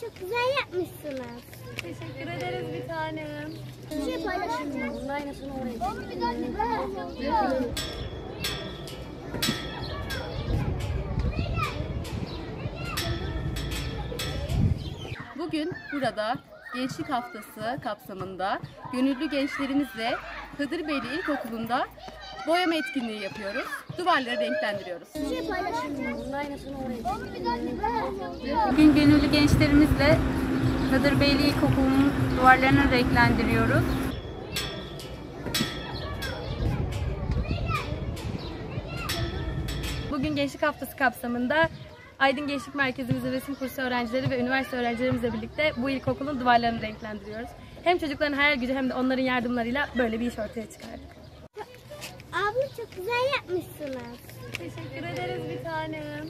çok güzel yapmışsınız. Teşekkür ederiz bir tanem. Bir şey paylaşın. Bunun aynısını oraya Bugün burada Gençlik Haftası kapsamında gönüllü gençlerimizle Hıdırbeyli İlkokulu'nda boyama etkinliği yapıyoruz. Duvarları renklendiriyoruz. Bir şey Bugün gönüllü gençlerimizle Kadırbeyli İlkokulu'nun duvarlarını renklendiriyoruz. Bugün Gençlik Haftası kapsamında Aydın Gençlik Merkezimizde resim kursu öğrencileri ve üniversite öğrencilerimizle birlikte bu ilkokulun duvarlarını renklendiriyoruz. Hem çocukların hayal gücü hem de onların yardımlarıyla böyle bir iş ortaya çıkardık. Abla çok güzel yapmışsınız. Teşekkür ederiz bir tanem.